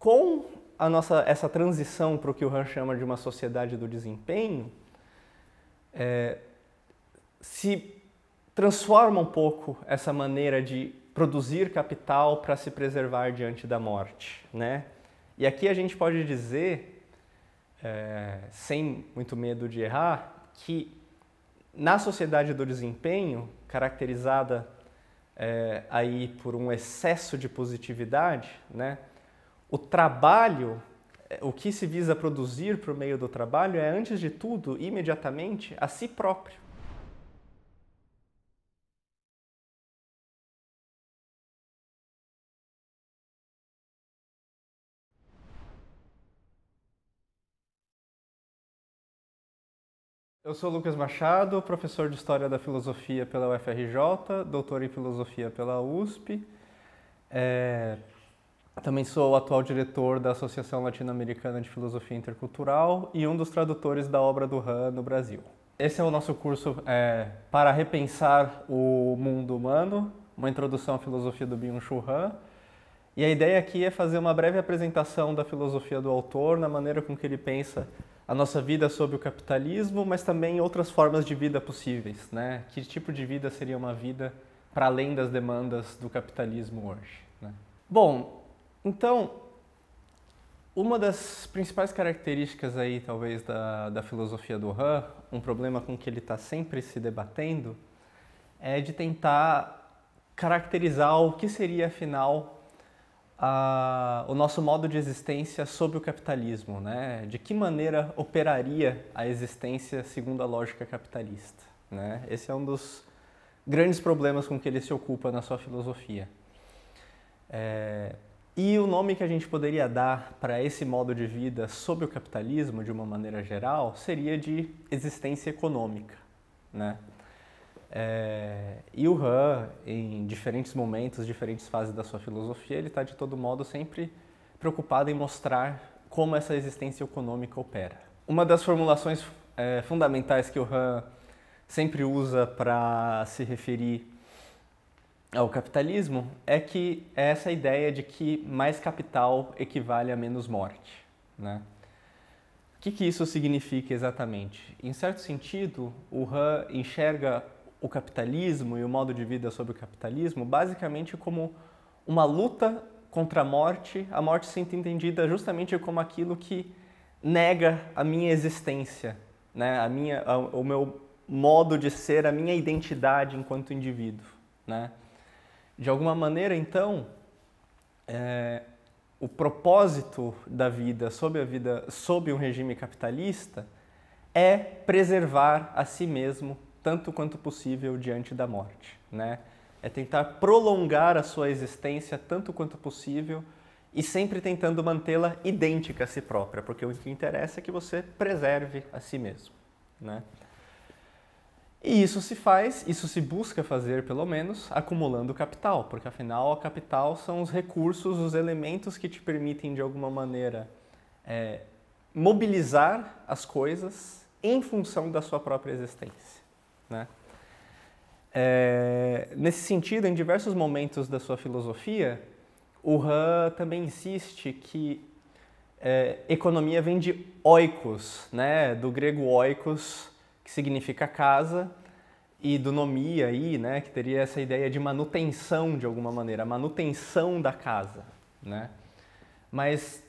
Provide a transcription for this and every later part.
com a nossa, essa transição para o que o Han chama de uma sociedade do desempenho, é, se transforma um pouco essa maneira de produzir capital para se preservar diante da morte, né? E aqui a gente pode dizer, é, sem muito medo de errar, que na sociedade do desempenho, caracterizada é, aí por um excesso de positividade, né? O trabalho, é, o que se visa produzir por meio do trabalho é, antes de tudo, imediatamente, a si próprio. Eu sou Lucas Machado, professor de História da Filosofia pela UFRJ, doutor em Filosofia pela USP. É, também sou o atual diretor da Associação Latino-Americana de Filosofia Intercultural e um dos tradutores da obra do Han no Brasil. Esse é o nosso curso é, para repensar o mundo humano, uma introdução à filosofia do Byung-Chul Han. E a ideia aqui é fazer uma breve apresentação da filosofia do autor, na maneira com que ele pensa a nossa vida sob o capitalismo, mas também outras formas de vida possíveis, né? Que tipo de vida seria uma vida para além das demandas do capitalismo hoje? Né? Bom, então, uma das principais características aí, talvez, da, da filosofia do Han, um problema com que ele está sempre se debatendo, é de tentar caracterizar o que seria, afinal, a, o nosso modo de existência sob o capitalismo, né? De que maneira operaria a existência segundo a lógica capitalista, né? Esse é um dos grandes problemas com que ele se ocupa na sua filosofia. É, e o nome que a gente poderia dar para esse modo de vida sob o capitalismo, de uma maneira geral, seria de existência econômica. Né? É, e o Han, em diferentes momentos, diferentes fases da sua filosofia, ele está de todo modo sempre preocupado em mostrar como essa existência econômica opera. Uma das formulações é, fundamentais que o Han sempre usa para se referir ao capitalismo é que é essa ideia de que mais capital equivale a menos morte. Né? O que, que isso significa exatamente? Em certo sentido, o Han enxerga o capitalismo e o modo de vida sobre o capitalismo basicamente como uma luta contra a morte, a morte sendo entendida justamente como aquilo que nega a minha existência, né? a minha, o meu modo de ser, a minha identidade enquanto indivíduo. Né? De alguma maneira, então, é, o propósito da vida sob a vida sob um regime capitalista é preservar a si mesmo tanto quanto possível diante da morte, né? É tentar prolongar a sua existência tanto quanto possível e sempre tentando mantê-la idêntica a si própria, porque o que interessa é que você preserve a si mesmo, né? E isso se faz, isso se busca fazer pelo menos, acumulando capital, porque afinal a capital são os recursos, os elementos que te permitem de alguma maneira é, mobilizar as coisas em função da sua própria existência. Né? É, nesse sentido, em diversos momentos da sua filosofia, o Han também insiste que é, economia vem de oikos, né? do grego oikos, que significa casa, e do nomia aí, né, que teria essa ideia de manutenção de alguma maneira, manutenção da casa, né? Mas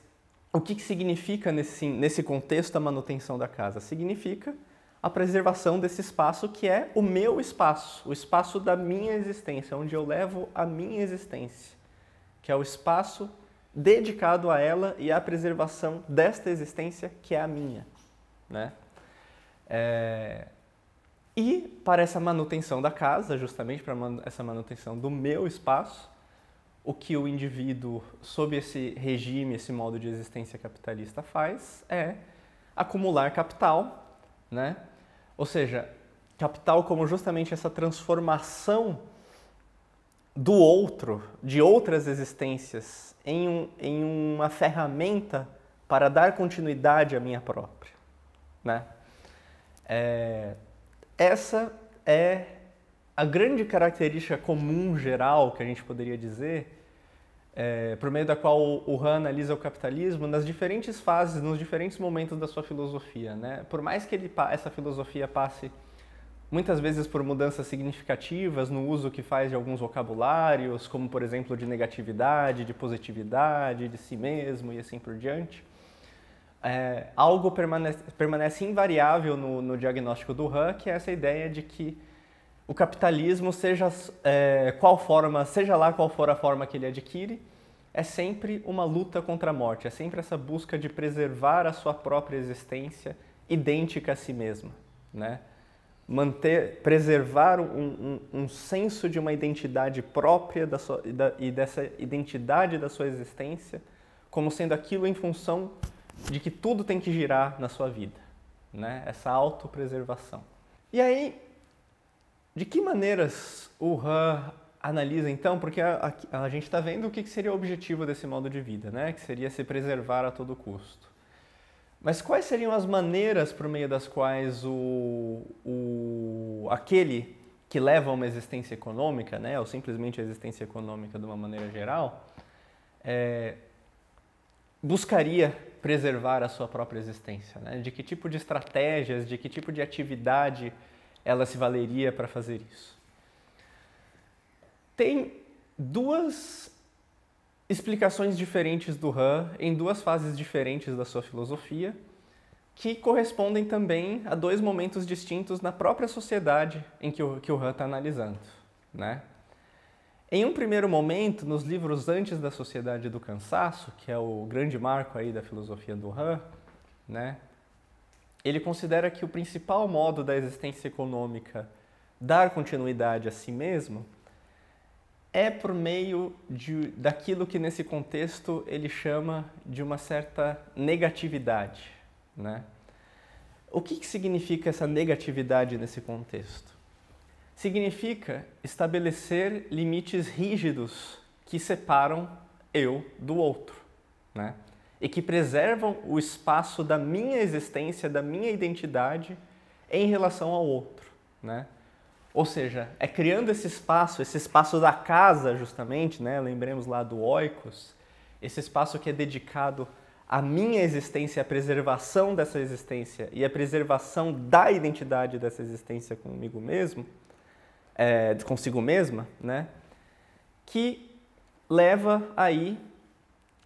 o que, que significa nesse, nesse contexto a manutenção da casa? Significa a preservação desse espaço que é o meu espaço, o espaço da minha existência, onde eu levo a minha existência, que é o espaço dedicado a ela e à preservação desta existência que é a minha, né? É... E para essa manutenção da casa, justamente para essa manutenção do meu espaço, o que o indivíduo, sob esse regime, esse modo de existência capitalista faz é acumular capital, né? Ou seja, capital como justamente essa transformação do outro, de outras existências, em, um, em uma ferramenta para dar continuidade à minha própria, né? É, essa é a grande característica comum geral que a gente poderia dizer é, por meio da qual o Han analisa o capitalismo nas diferentes fases, nos diferentes momentos da sua filosofia. Né? Por mais que ele, essa filosofia passe muitas vezes por mudanças significativas no uso que faz de alguns vocabulários, como por exemplo de negatividade, de positividade, de si mesmo e assim por diante, é, algo permanece, permanece invariável no, no, diagnóstico do Han, que é essa ideia de que o capitalismo, seja é, qual forma, seja lá qual for a forma que ele adquire, é sempre uma luta contra a morte, é sempre essa busca de preservar a sua própria existência idêntica a si mesma, né? Manter, preservar um, um, um senso de uma identidade própria da sua, da, e dessa identidade da sua existência como sendo aquilo em função de que tudo tem que girar na sua vida, né? Essa autopreservação. E aí, de que maneiras o Han analisa então? Porque a, a, a gente está vendo o que seria o objetivo desse modo de vida, né? Que seria se preservar a todo custo. Mas quais seriam as maneiras por meio das quais o, o aquele que leva a uma existência econômica, né, ou simplesmente a existência econômica de uma maneira geral, é, buscaria preservar a sua própria existência? Né? De que tipo de estratégias, de que tipo de atividade ela se valeria para fazer isso? Tem duas explicações diferentes do Han em duas fases diferentes da sua filosofia, que correspondem também a dois momentos distintos na própria sociedade em que o, que o Han está analisando. Né? Em um primeiro momento, nos livros antes da Sociedade do Cansaço, que é o grande marco aí da filosofia do Han, né, ele considera que o principal modo da existência econômica dar continuidade a si mesmo é por meio de, daquilo que nesse contexto ele chama de uma certa negatividade. Né? O que, que significa essa negatividade nesse contexto? Significa estabelecer limites rígidos que separam eu do outro, né? E que preservam o espaço da minha existência, da minha identidade em relação ao outro, né? Ou seja, é criando esse espaço, esse espaço da casa, justamente, né? Lembremos lá do oikos, esse espaço que é dedicado à minha existência, à preservação dessa existência e à preservação da identidade dessa existência comigo mesmo, é, consigo mesma, né? que leva aí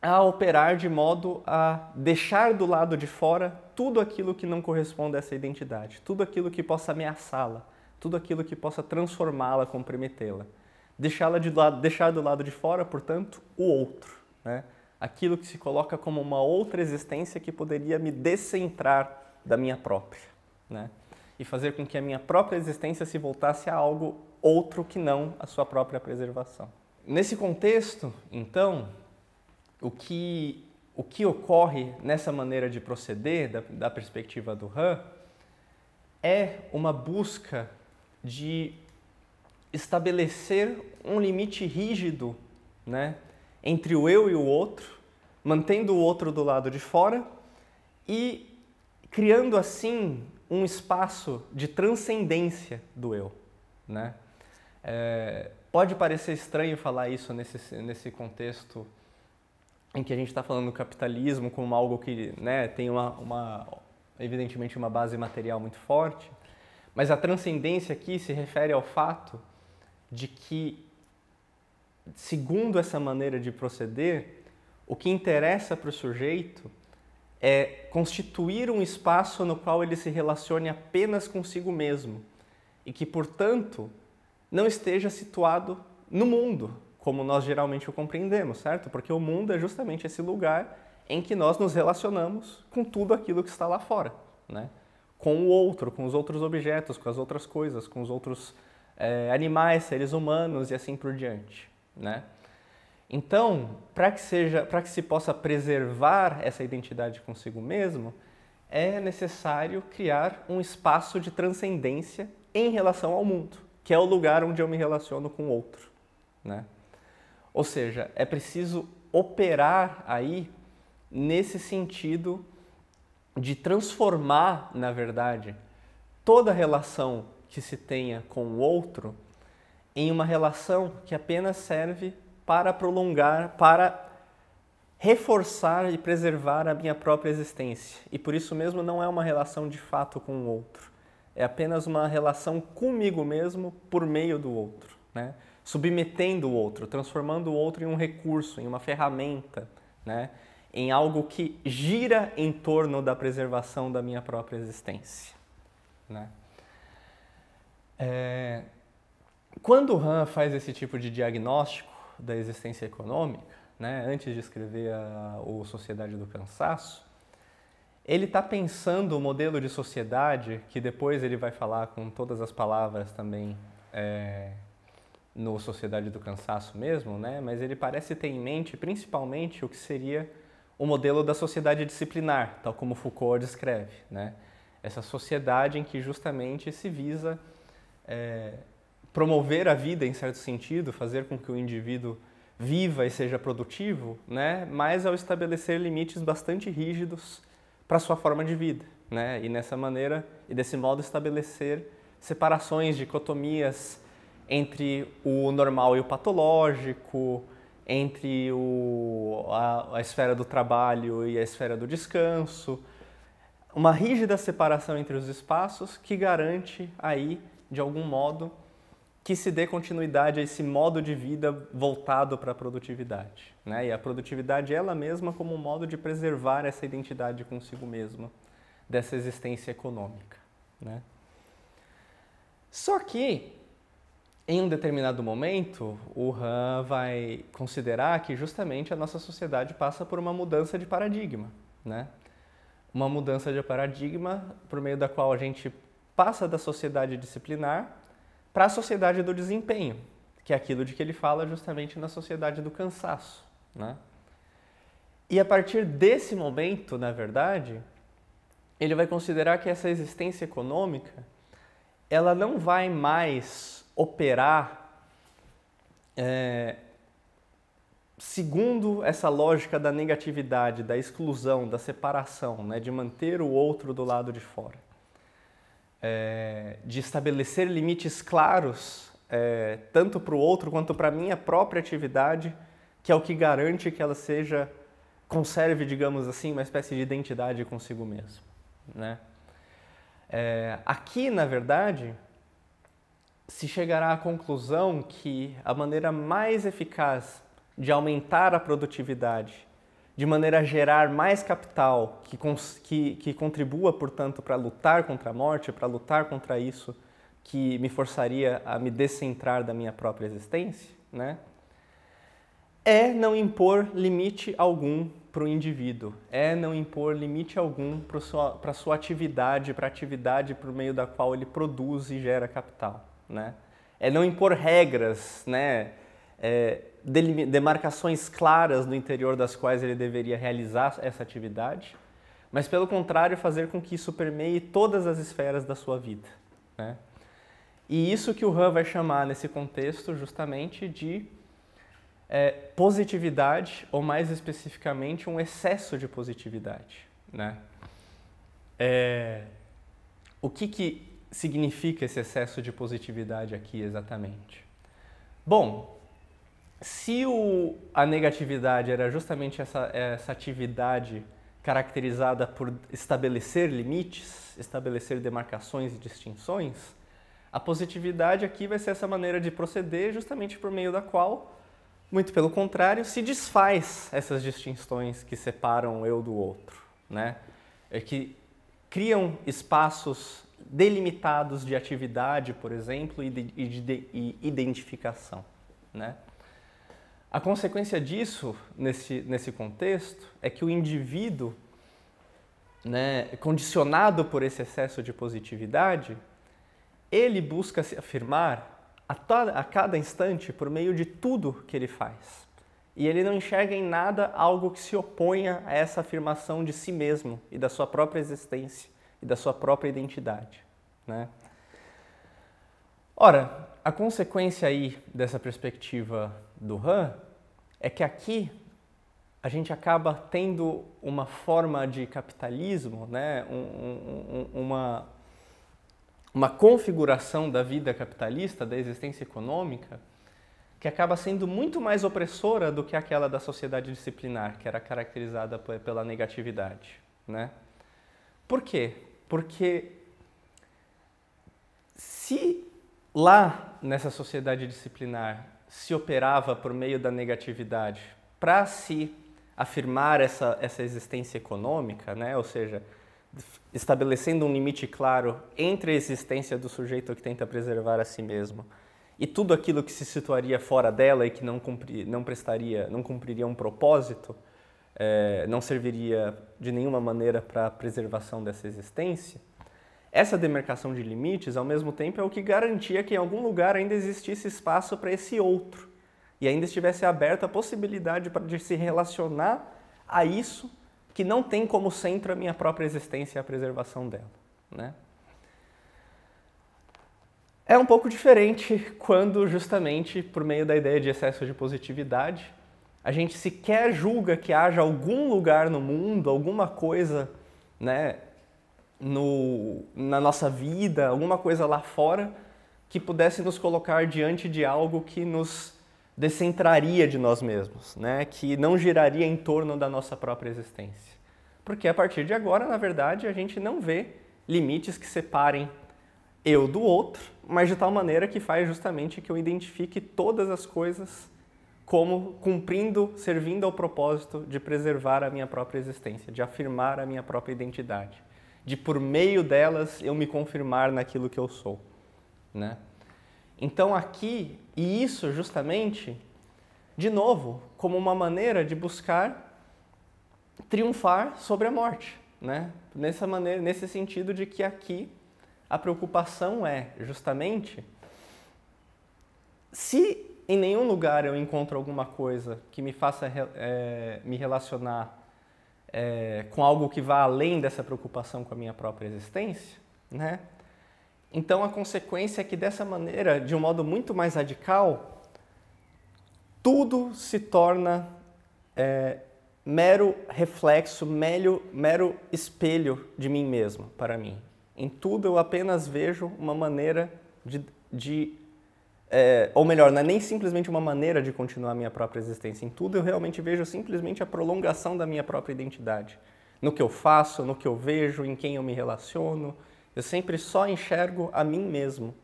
a operar de modo a deixar do lado de fora tudo aquilo que não corresponde a essa identidade, tudo aquilo que possa ameaçá-la, tudo aquilo que possa transformá-la, comprometê-la. Deixá-la de lado, deixar do lado de fora, portanto, o outro, né? Aquilo que se coloca como uma outra existência que poderia me descentrar da minha própria, né? E fazer com que a minha própria existência se voltasse a algo outro que não a sua própria preservação. Nesse contexto, então, o que, o que ocorre nessa maneira de proceder, da, da perspectiva do Han, é uma busca de estabelecer um limite rígido né, entre o eu e o outro, mantendo o outro do lado de fora e criando assim um espaço de transcendência do eu, né? É, pode parecer estranho falar isso nesse, nesse contexto em que a gente está falando do capitalismo como algo que né, tem uma, uma, evidentemente uma base material muito forte, mas a transcendência aqui se refere ao fato de que, segundo essa maneira de proceder, o que interessa para o sujeito é constituir um espaço no qual ele se relacione apenas consigo mesmo e que, portanto, não esteja situado no mundo, como nós geralmente o compreendemos, certo? Porque o mundo é justamente esse lugar em que nós nos relacionamos com tudo aquilo que está lá fora, né? Com o outro, com os outros objetos, com as outras coisas, com os outros é, animais, seres humanos e assim por diante, né? Então, para que seja, para que se possa preservar essa identidade consigo mesmo, é necessário criar um espaço de transcendência em relação ao mundo, que é o lugar onde eu me relaciono com o outro, né? Ou seja, é preciso operar aí nesse sentido de transformar, na verdade, toda relação que se tenha com o outro em uma relação que apenas serve para prolongar, para reforçar e preservar a minha própria existência. E por isso mesmo não é uma relação de fato com o outro. É apenas uma relação comigo mesmo por meio do outro, né? submetendo o outro, transformando o outro em um recurso, em uma ferramenta, né? em algo que gira em torno da preservação da minha própria existência. Né? É... Quando o Han faz esse tipo de diagnóstico da existência econômica, né, antes de escrever a, o Sociedade do Cansaço, ele está pensando o modelo de sociedade, que depois ele vai falar com todas as palavras também é, no Sociedade do Cansaço mesmo, né? mas ele parece ter em mente principalmente o que seria o modelo da sociedade disciplinar, tal como Foucault descreve. Né? Essa sociedade em que justamente se visa é, promover a vida em certo sentido, fazer com que o indivíduo viva e seja produtivo, né? mas ao estabelecer limites bastante rígidos para sua forma de vida, né? E nessa maneira e desse modo estabelecer separações, dicotomias entre o normal e o patológico, entre o, a, a esfera do trabalho e a esfera do descanso, uma rígida separação entre os espaços que garante aí, de algum modo, que se dê continuidade a esse modo de vida voltado para a produtividade. Né? E a produtividade ela mesma como um modo de preservar essa identidade consigo mesma, dessa existência econômica. Né? Só que, em um determinado momento, o Han vai considerar que justamente a nossa sociedade passa por uma mudança de paradigma. Né? Uma mudança de paradigma por meio da qual a gente passa da sociedade disciplinar para a sociedade do desempenho, que é aquilo de que ele fala justamente na sociedade do cansaço. Né? E a partir desse momento, na verdade, ele vai considerar que essa existência econômica ela não vai mais operar é, segundo essa lógica da negatividade, da exclusão, da separação, né, de manter o outro do lado de fora é, de estabelecer limites claros, é, tanto para o outro quanto para a minha própria atividade, que é o que garante que ela seja, conserve, digamos assim, uma espécie de identidade consigo mesmo. Né? É, aqui, na verdade, se chegará à conclusão que a maneira mais eficaz de aumentar a produtividade de maneira a gerar mais capital que, que, que contribua, portanto, para lutar contra a morte, para lutar contra isso que me forçaria a me descentrar da minha própria existência, né? é não impor limite algum para o indivíduo, é não impor limite algum para a sua, sua atividade, para a atividade por meio da qual ele produz e gera capital. Né? É não impor regras, né? É, demarcações claras no interior das quais ele deveria realizar essa atividade, mas pelo contrário fazer com que isso permeie todas as esferas da sua vida. Né? E isso que o Han vai chamar nesse contexto justamente de é, positividade, ou mais especificamente um excesso de positividade. Né? É, o que, que significa esse excesso de positividade aqui exatamente? Bom, se o, a negatividade era justamente essa, essa atividade caracterizada por estabelecer limites, estabelecer demarcações e distinções, a positividade aqui vai ser essa maneira de proceder justamente por meio da qual, muito pelo contrário, se desfaz essas distinções que separam eu do outro, né? É que criam espaços delimitados de atividade, por exemplo, e de, de, de identificação, né? A consequência disso, nesse, nesse contexto, é que o indivíduo, né, condicionado por esse excesso de positividade, ele busca se afirmar a, toda, a cada instante por meio de tudo que ele faz. E ele não enxerga em nada algo que se oponha a essa afirmação de si mesmo e da sua própria existência e da sua própria identidade. Né? Ora, a consequência aí dessa perspectiva do Han é que aqui a gente acaba tendo uma forma de capitalismo, né? Um, um, uma, uma configuração da vida capitalista, da existência econômica, que acaba sendo muito mais opressora do que aquela da sociedade disciplinar, que era caracterizada pela negatividade, né? Por quê? Porque se lá nessa sociedade disciplinar se operava por meio da negatividade para se afirmar essa, essa existência econômica, né? ou seja, estabelecendo um limite claro entre a existência do sujeito que tenta preservar a si mesmo e tudo aquilo que se situaria fora dela e que não, cumprir, não prestaria, não cumpriria um propósito, é, não serviria de nenhuma maneira para a preservação dessa existência, essa demarcação de limites, ao mesmo tempo, é o que garantia que em algum lugar ainda existisse espaço para esse outro e ainda estivesse aberta a possibilidade de se relacionar a isso que não tem como centro a minha própria existência e a preservação dela. Né? É um pouco diferente quando, justamente por meio da ideia de excesso de positividade, a gente sequer julga que haja algum lugar no mundo, alguma coisa né, no, na nossa vida, alguma coisa lá fora que pudesse nos colocar diante de algo que nos descentraria de nós mesmos, né? que não giraria em torno da nossa própria existência. Porque a partir de agora, na verdade, a gente não vê limites que separem eu do outro, mas de tal maneira que faz justamente que eu identifique todas as coisas como cumprindo, servindo ao propósito de preservar a minha própria existência, de afirmar a minha própria identidade de por meio delas eu me confirmar naquilo que eu sou, né? Então aqui, e isso justamente, de novo, como uma maneira de buscar triunfar sobre a morte, né? Nessa maneira, nesse sentido de que aqui a preocupação é justamente se em nenhum lugar eu encontro alguma coisa que me faça é, me relacionar é, com algo que vá além dessa preocupação com a minha própria existência, né? Então a consequência é que dessa maneira, de um modo muito mais radical, tudo se torna é, mero reflexo, mero, mero espelho de mim mesmo, para mim. Em tudo eu apenas vejo uma maneira de, de é, ou melhor, não é nem simplesmente uma maneira de continuar a minha própria existência. Em tudo eu realmente vejo simplesmente a prolongação da minha própria identidade. No que eu faço, no que eu vejo, em quem eu me relaciono. Eu sempre só enxergo a mim mesmo.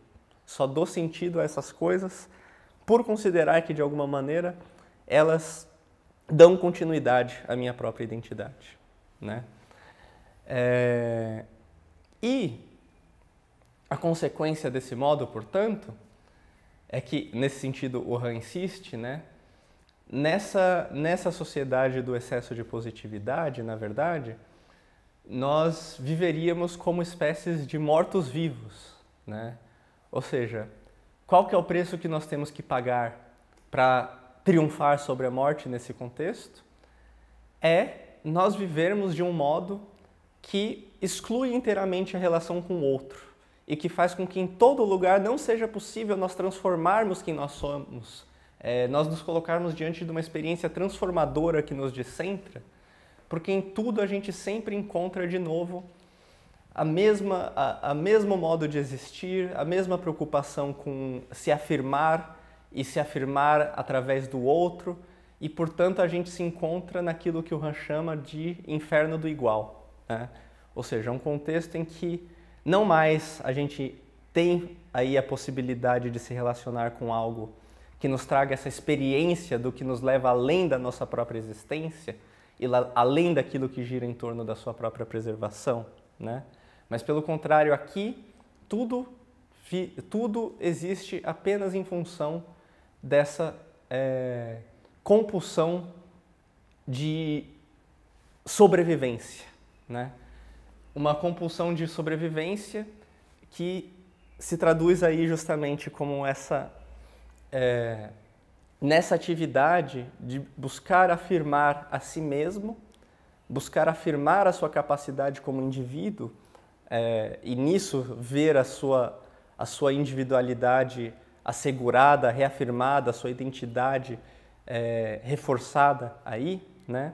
Só dou sentido a essas coisas por considerar que, de alguma maneira, elas dão continuidade à minha própria identidade. Né? É... E a consequência desse modo, portanto, é que, nesse sentido, o Han insiste, né? Nessa, nessa sociedade do excesso de positividade, na verdade, nós viveríamos como espécies de mortos-vivos, né? Ou seja, qual que é o preço que nós temos que pagar para triunfar sobre a morte nesse contexto? É nós vivermos de um modo que exclui inteiramente a relação com o outro e que faz com que em todo lugar não seja possível nós transformarmos quem nós somos, é, nós nos colocarmos diante de uma experiência transformadora que nos descentra, porque em tudo a gente sempre encontra de novo a mesma a, a mesmo modo de existir, a mesma preocupação com se afirmar e se afirmar através do outro, e portanto a gente se encontra naquilo que o Han chama de inferno do igual, né? ou seja, um contexto em que não mais a gente tem aí a possibilidade de se relacionar com algo que nos traga essa experiência do que nos leva além da nossa própria existência e além daquilo que gira em torno da sua própria preservação, né? Mas pelo contrário, aqui tudo tudo existe apenas em função dessa é, compulsão de sobrevivência, né? Uma compulsão de sobrevivência que se traduz aí justamente como essa é, nessa atividade de buscar afirmar a si mesmo, buscar afirmar a sua capacidade como indivíduo é, e nisso ver a sua a sua individualidade assegurada, reafirmada, a sua identidade é, reforçada aí, né?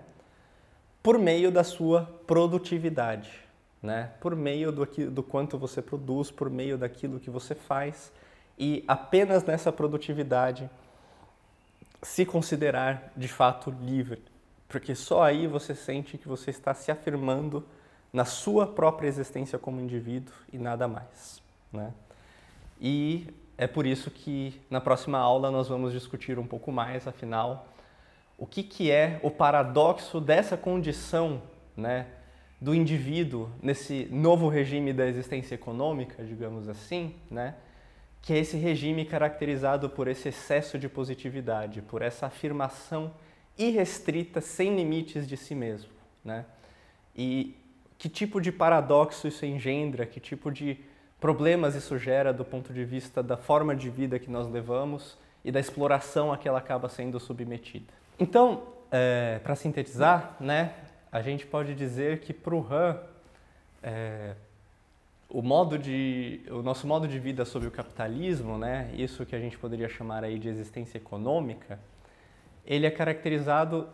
Por meio da sua produtividade né? por meio do, do quanto você produz, por meio daquilo que você faz. E apenas nessa produtividade se considerar de fato livre, porque só aí você sente que você está se afirmando na sua própria existência como indivíduo e nada mais. Né? E é por isso que na próxima aula nós vamos discutir um pouco mais, afinal, o que, que é o paradoxo dessa condição né, do indivíduo nesse novo regime da existência econômica, digamos assim, né, que é esse regime caracterizado por esse excesso de positividade, por essa afirmação irrestrita, sem limites de si mesmo. Né? E que tipo de paradoxo isso engendra, que tipo de problemas isso gera do ponto de vista da forma de vida que nós levamos e da exploração a que ela acaba sendo submetida. Então, é, para sintetizar, né, a gente pode dizer que para o Han, é, o, modo de, o nosso modo de vida sobre o capitalismo, né, isso que a gente poderia chamar aí de existência econômica, ele é caracterizado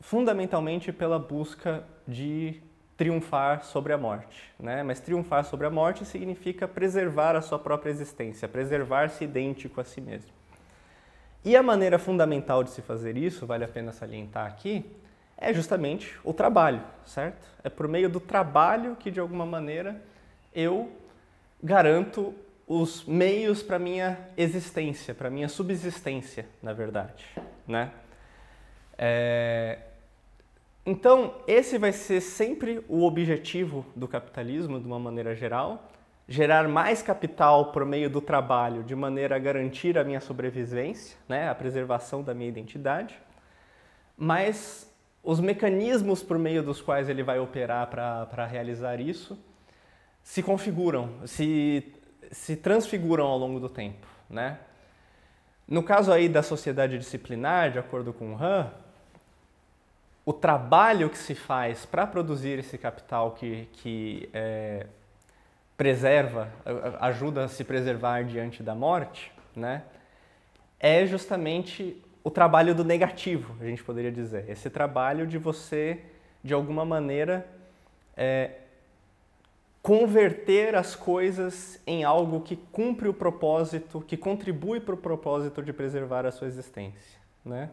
fundamentalmente pela busca de triunfar sobre a morte. Né? Mas triunfar sobre a morte significa preservar a sua própria existência, preservar-se idêntico a si mesmo. E a maneira fundamental de se fazer isso, vale a pena salientar aqui, é justamente o trabalho, certo? É por meio do trabalho que, de alguma maneira, eu garanto os meios para minha existência, para minha subsistência, na verdade, né? É, então, esse vai ser sempre o objetivo do capitalismo, de uma maneira geral, gerar mais capital por meio do trabalho, de maneira a garantir a minha sobrevivência, né, a preservação da minha identidade. Mas os mecanismos por meio dos quais ele vai operar para realizar isso se configuram, se, se transfiguram ao longo do tempo. Né? No caso aí da sociedade disciplinar, de acordo com Han, o trabalho que se faz para produzir esse capital que, que é, preserva, ajuda a se preservar diante da morte, né, é justamente o trabalho do negativo, a gente poderia dizer. Esse trabalho de você, de alguma maneira, é, converter as coisas em algo que cumpre o propósito, que contribui para o propósito de preservar a sua existência. Né?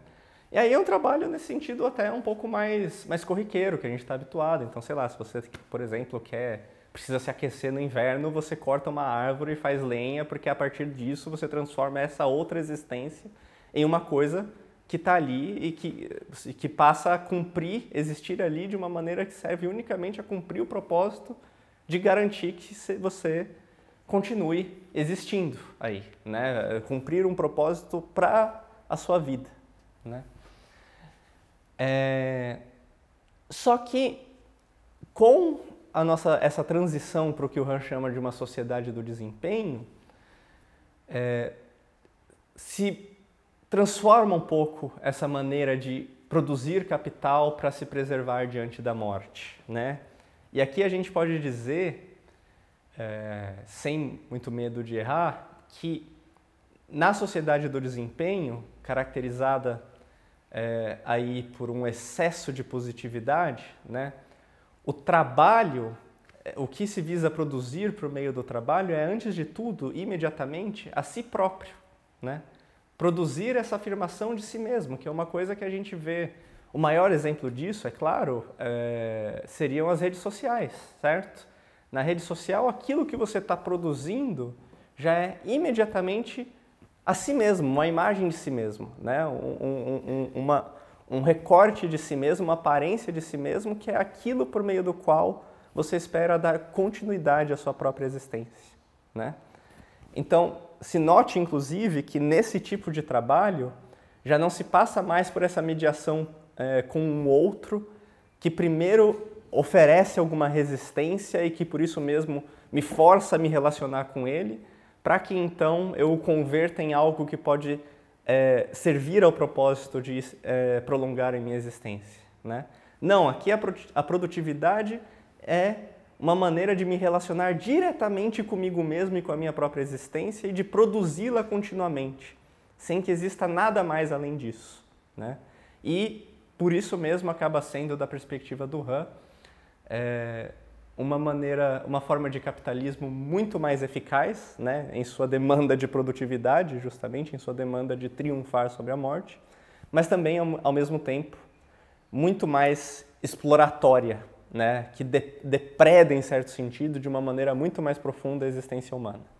E aí é um trabalho nesse sentido até um pouco mais, mais corriqueiro, que a gente está habituado. Então, sei lá, se você, por exemplo, quer precisa se aquecer no inverno, você corta uma árvore e faz lenha, porque a partir disso você transforma essa outra existência em uma coisa que está ali e que, que passa a cumprir, existir ali de uma maneira que serve unicamente a cumprir o propósito de garantir que você continue existindo aí, né? Cumprir um propósito para a sua vida, né? É... Só que com a nossa, essa transição para o que o Han chama de uma sociedade do desempenho, é, se transforma um pouco essa maneira de produzir capital para se preservar diante da morte, né? E aqui a gente pode dizer, é, sem muito medo de errar, que na sociedade do desempenho, caracterizada é, aí por um excesso de positividade, né? O trabalho, é, o que se visa produzir por meio do trabalho é, antes de tudo, imediatamente, a si próprio, né? Produzir essa afirmação de si mesmo, que é uma coisa que a gente vê. O maior exemplo disso, é claro, é, seriam as redes sociais, certo? Na rede social, aquilo que você está produzindo já é imediatamente a si mesmo, uma imagem de si mesmo, né? um, um, um, uma, um recorte de si mesmo, uma aparência de si mesmo, que é aquilo por meio do qual você espera dar continuidade à sua própria existência. Né? Então, se note, inclusive, que nesse tipo de trabalho já não se passa mais por essa mediação é, com um outro que primeiro oferece alguma resistência e que por isso mesmo me força a me relacionar com ele, para que então eu o converta em algo que pode é, servir ao propósito de é, prolongar a minha existência. Né? Não, aqui a, a produtividade é uma maneira de me relacionar diretamente comigo mesmo e com a minha própria existência e de produzi-la continuamente, sem que exista nada mais além disso. Né? E por isso mesmo acaba sendo, da perspectiva do Han, é, uma maneira, uma forma de capitalismo muito mais eficaz, né, em sua demanda de produtividade, justamente em sua demanda de triunfar sobre a morte, mas também ao mesmo tempo muito mais exploratória né, que de, depredem, em certo sentido, de uma maneira muito mais profunda a existência humana.